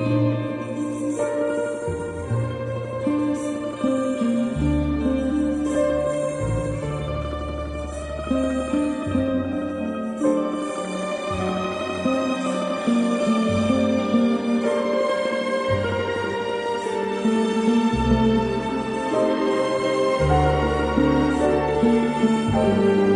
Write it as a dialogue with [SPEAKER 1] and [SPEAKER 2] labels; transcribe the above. [SPEAKER 1] you. thank you